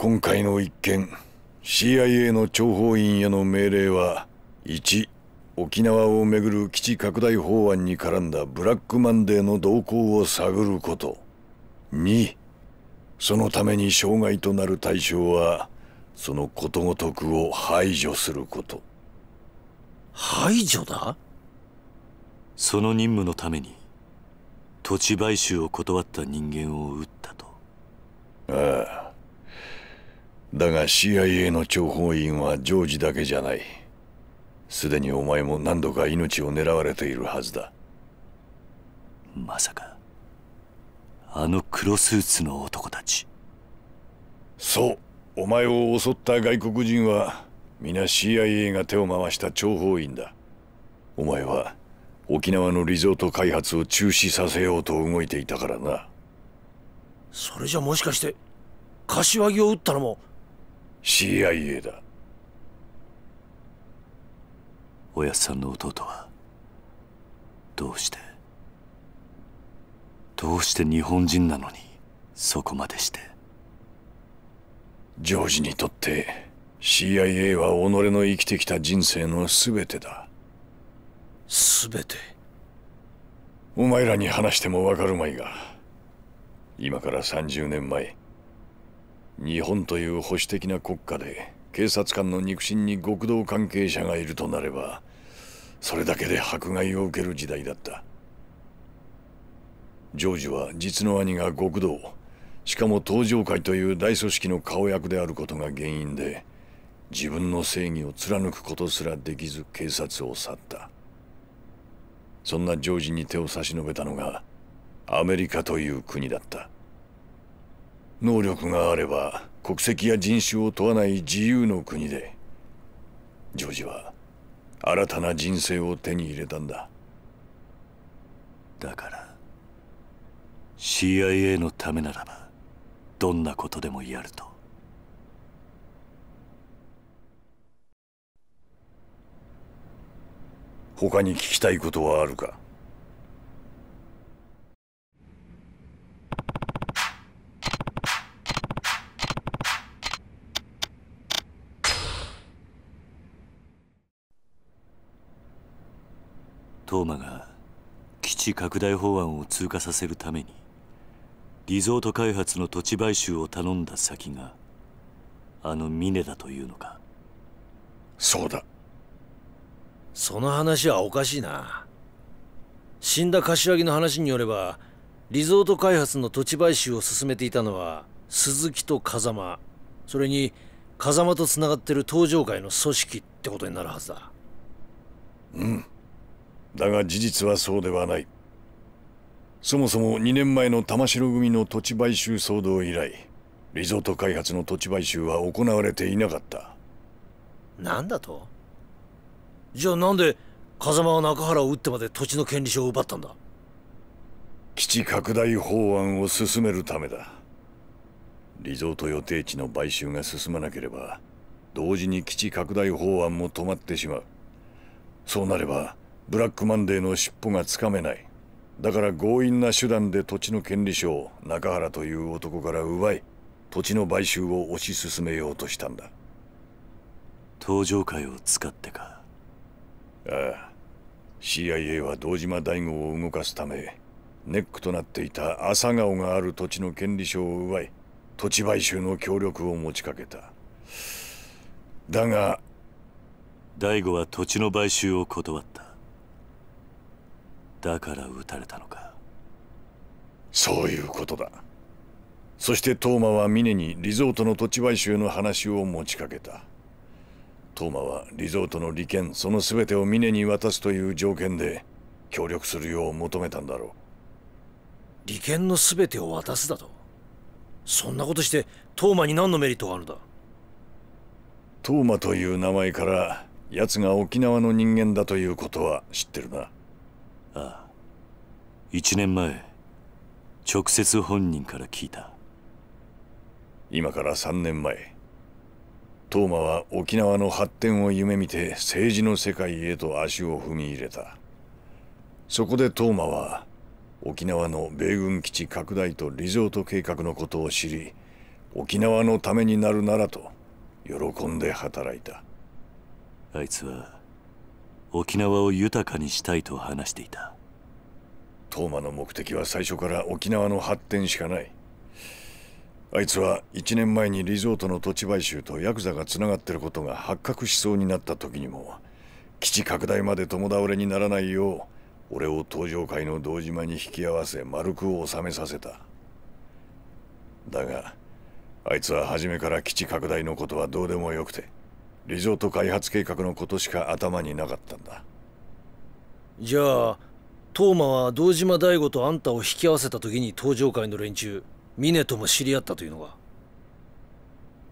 今回の一件 CIA の諜報員への命令は1沖縄をめぐる基地拡大法案に絡んだブラックマンデーの動向を探ること。2そのために障害となる対象はそのことごとくを排除すること。排除だ？その任務のために土地買収を断った人間を撃ったと。ああだが CIA の諜報員はジョージだけじゃない。すでにお前も何度か命を狙われているはずだ。まさかあの黒スーツの男たち。そう。お前を襲った外国人は皆 CIA が手を回した諜報員だ。お前は沖縄のリゾート開発を中止させようと動いていたからな。それじゃもしかして柏木を撃ったのも CIA だ。おやっさんの弟はどうして？どうして日本人なのにそこまでして？ジョージにとって CIA は己の生きてきた人生の全てだ。全て？お前らに話してもわかるまいが今から30年前日本という保守的な国家で警察官の肉親に極道関係者がいるとなればそれだけで迫害を受ける時代だった。ジョージは実の兄が極道。しかも東上会という大組織の顔役であることが原因で自分の正義を貫くことすらできず警察を去った。そんなジョージに手を差し伸べたのがアメリカという国だった。能力があれば国籍や人種を問わない自由の国でジョージは新たな人生を手に入れたんだ。だから CIA のためならばどんなことでもやると。他に聞きたいことはあるか？トーマが基地拡大法案を通過させるためにリゾート開発の土地買収を頼んだ先があの峰だというのか。そうだ。その話はおかしいな。死んだ柏木の話によればリゾート開発の土地買収を進めていたのは鈴木と風間。それに風間とつながってる東上会の組織ってことになるはずだ。うんだが事実はそうではない。そもそも2年前の玉城組の土地買収騒動以来リゾート開発の土地買収は行われていなかった。なんだと？じゃあなんで風間は中原を撃ってまで土地の権利書を奪ったんだ？基地拡大法案を進めるためだ。リゾート予定地の買収が進まなければ同時に基地拡大法案も止まってしまう。そうなればブラックマンデーの尻尾がつかめない。だから強引な手段で土地の権利書を中原という男から奪い土地の買収を推し進めようとしたんだ。登場会を使ってか。ああ。CIA は堂島大吾を動かすためネックとなっていた朝顔がある土地の権利書を奪い土地買収の協力を持ちかけた。だが大吾は土地の買収を断っただから撃たれたのか。そういうことだ。そしてトーマは峰にリゾートの土地買収の話を持ちかけた。トーマはリゾートの利権その全てを峰に渡すという条件で協力するよう求めたんだろう。利権の全てを渡すだと？そんなことしてトーマに何のメリットがあるんだ？トーマという名前から奴が沖縄の人間だということは知ってるなああ。1年前直接本人から聞いた。今から3年前トーマは沖縄の発展を夢見て政治の世界へと足を踏み入れた。そこでトーマは沖縄の米軍基地拡大とリゾート計画のことを知り沖縄のためになるならと喜んで働いた。あいつは沖縄を豊かにしたいと話していた。トーマの目的は最初から沖縄の発展しかない。あいつは1年前にリゾートの土地買収とヤクザがつながってることが発覚しそうになった時にも基地拡大まで共倒れにならないよう俺を登場界の堂島に引き合わせ丸く収めさせた。だがあいつは初めから基地拡大のことはどうでもよくてリゾート開発計画のことしか頭になかったんだ。じゃあトーマは堂島大吾とあんたを引き合わせた時に登場界の連中峰とも知り合ったというのか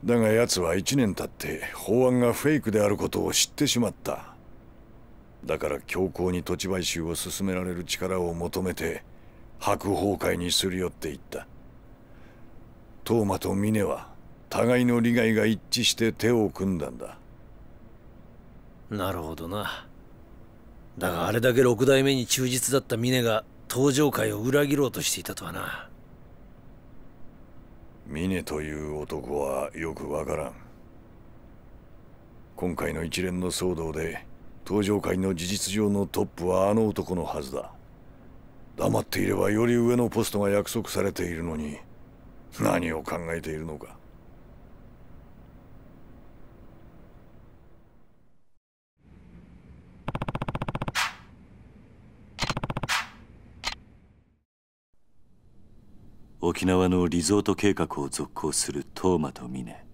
だが奴は1年経って法案がフェイクであることを知ってしまった。だから強硬に土地買収を進められる力を求めて白崩壊にすり寄っていった。トーマと峰は互いの利害が一致して手を組んだんだなるほどな。だがあれだけ六代目に忠実だった峰が登場界を裏切ろうとしていたとはな。峰という男はよくわからん。今回の一連の騒動で登場界の事実上のトップはあの男のはずだ。黙っていればより上のポストが約束されているのに何を考えているのか。沖縄のリゾート計画を続行するトーマとミネ。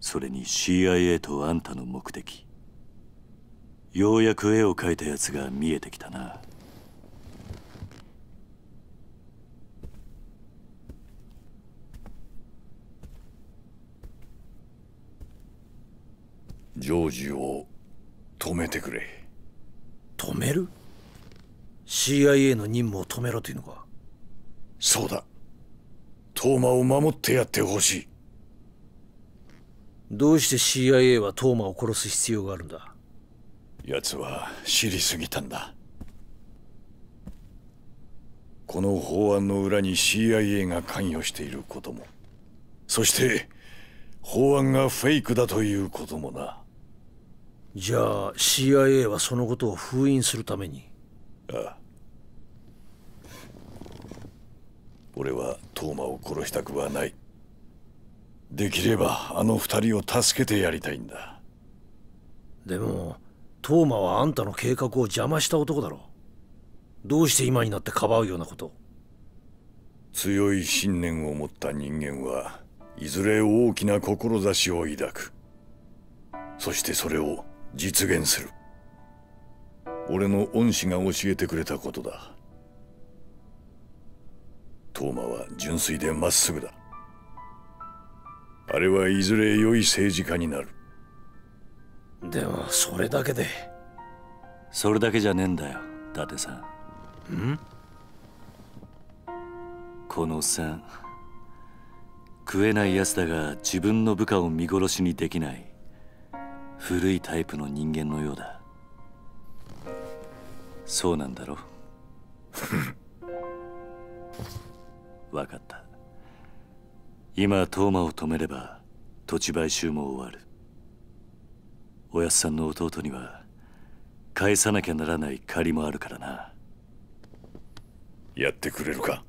それに CIA とあんたの目的。ようやく絵を描いたやつが見えてきたな。ジョージを止めてくれ。止める ?CIA の任務を止めろというのか。そうだトーマを守ってやってほしい。どうして CIA はトーマを殺す必要があるんだ？奴は知りすぎたんだ。この法案の裏に CIA が関与していることも。そして法案がフェイクだということもな。じゃあ CIA はそのことを封印するために？ああ俺はトーマを殺したくはない。できればあの二人を助けてやりたいんだ。でもトーマはあんたの計画を邪魔した男だろ。どうして今になってかばうようなこと。強い信念を持った人間はいずれ大きな志を抱く。そしてそれを実現する。俺の恩師が教えてくれたことだトーマは純粋でまっすぐだ。あれはいずれ良い政治家になる。でもそれだけで。それだけじゃねえんだよ伊達さん。ん？このおっさん食えないやつだが自分の部下を見殺しにできない古いタイプの人間のようだ。そうなんだろ 分かった。今トーマを止めれば土地買収も終わる。おやっさんの弟には返さなきゃならない借りもあるからな。やってくれるか？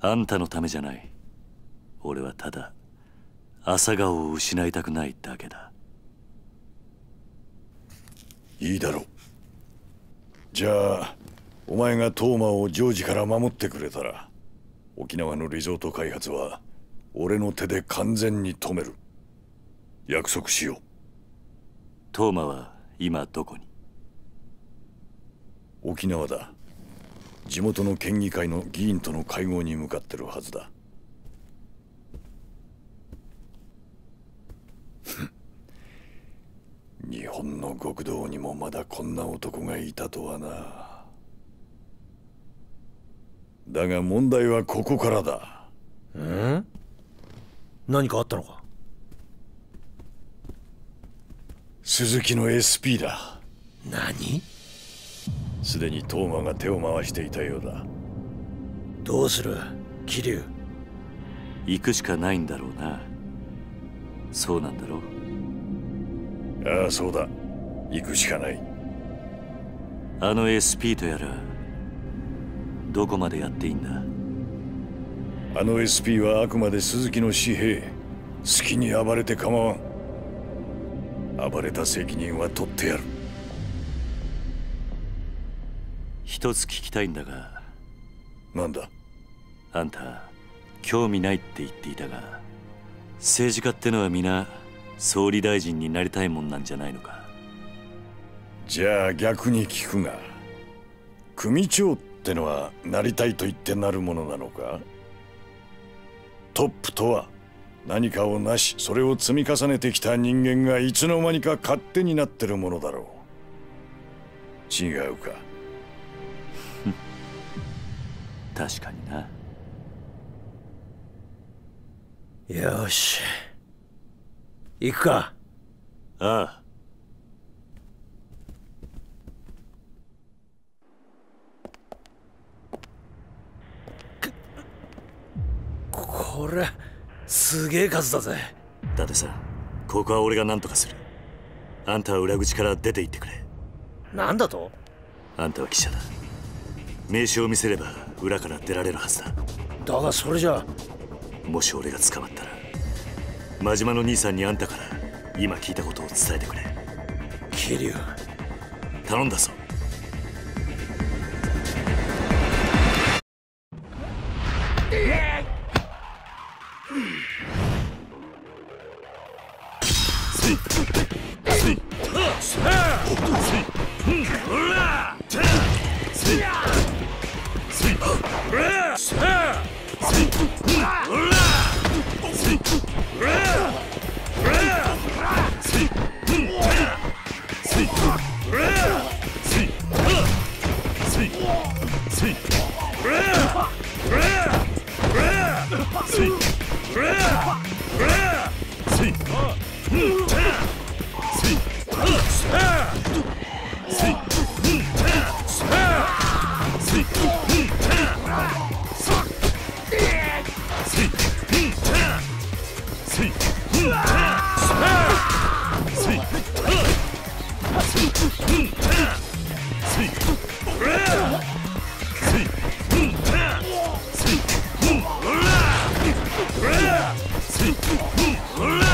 あんたのためじゃない。俺はただ朝顔を失いたくないだけだ。いいだろう。じゃあお前がトーマをジョージから守ってくれたら沖縄のリゾート開発は俺の手で完全に止める。約束しよう。トーマは今どこに？沖縄だ。地元の県議会の議員との会合に向かってるはずだ。日本の極道にもまだこんな男がいたとはなだが問題はここからだ。ん何かあったのか？鈴木の SP だ。何？すでにトーマが手を回していたようだ。どうする？桐生。行くしかないんだろうな。そうなんだろう？ああそうだ。行くしかない。あの SP とやらどこまでやっていいんだ？あの SP はあくまで鈴木の紙幣。好きに暴れて構わん。暴れた責任は取ってやる。一つ聞きたいんだが。なんだ？あんた興味ないって言っていたが政治家ってのは皆総理大臣になりたいもんなんじゃないのか？じゃあ逆に聞くが組長ってのはなりたいと言ってなるものなのか？トップとは何かをなしそれを積み重ねてきた人間がいつの間にか勝手になってるものだろう。違うか？確かにな。よし。行くか。ああこれすげえ数だぜ。伊達さんここは俺が何とかする。あんたは裏口から出て行ってくれ。なんだと？あんたは記者だ。名刺を見せれば裏から出られるはずだ。だがそれじゃ。もし俺が捕まったら真島の兄さんにあんたから今聞いたことを伝えてくれ。桐生。頼んだぞ Sweet. Hmm.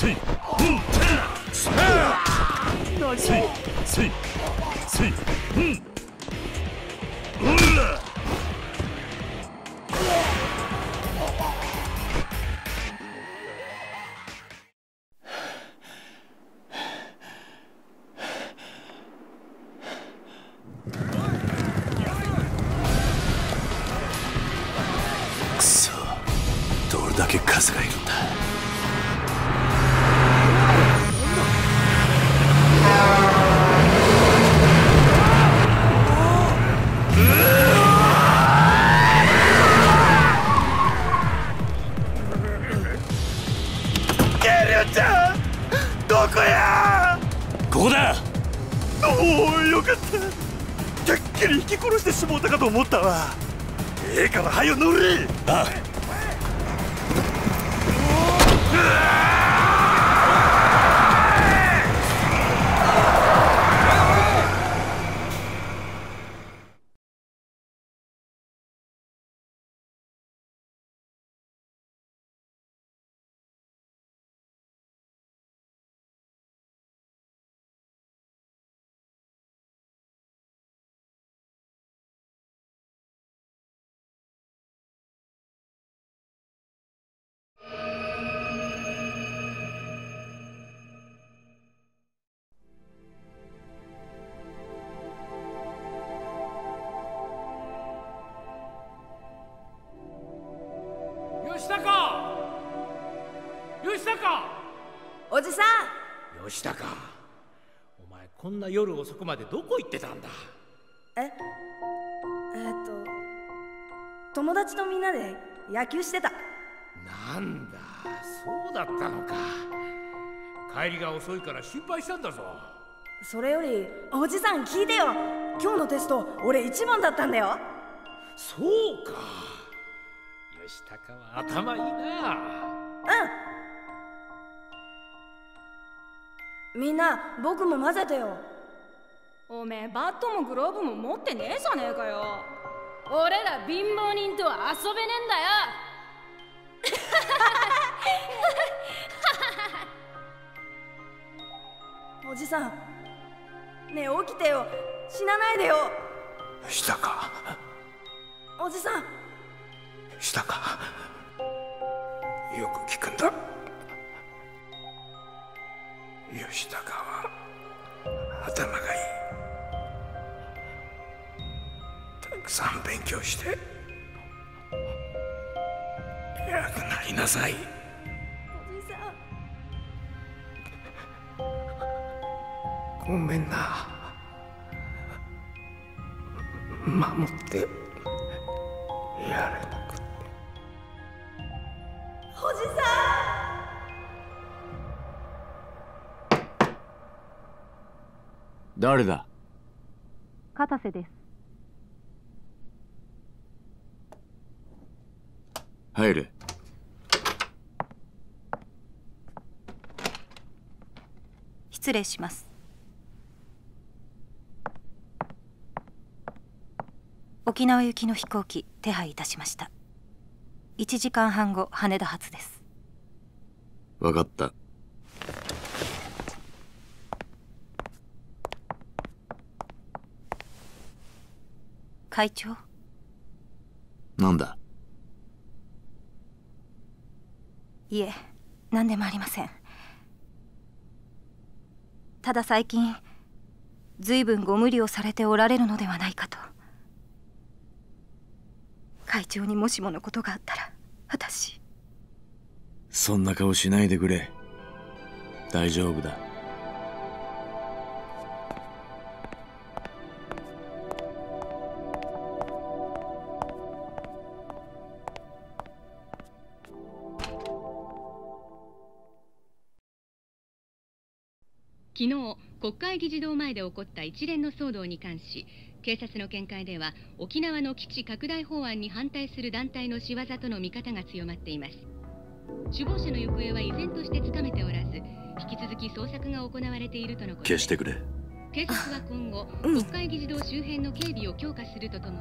く思ったわ。ええから早よ乗れ。あ吉こんな夜遅くまでどこ行ってたんだ？え？えー、っと友達とみんなで野球してた。なんだそうだったのか。帰りが遅いから心配したんだぞ。それよりおじさん聞いてよ。今日のテスト俺一番だったんだよ。そうか。吉高は頭いいな。うんみんな僕も混ぜてよ。おめえバットもグローブも持ってねえじゃねえかよ。俺ら貧乏人とは遊べねえんだよ。おじさんねえ起きてよ。死なないでよ。したか。おじさん。したか。よく聞くんだ吉高は頭がいい。たくさん勉強して。偉くなりなさい。おじさんごめんな。守って。誰だ？片瀬です。入れ。失礼します。沖縄行きの飛行機手配いたしました。1時間半後羽田発です。分かった会長？なんだ？いえ何でもありません。ただ最近随分ご無理をされておられるのではないかと。会長にもしものことがあったら私。そんな顔しないでくれ。大丈夫だ国会議事堂前で起こった一連の騒動に関し警察の見解では沖縄の基地拡大法案に反対する団体の仕業との見方が強まっています。首謀者の行方は依然としてつかめておらず引き続き捜索が行われているとのことです。消してくれ。警察は今後国会議事堂周辺の警備を強化するととも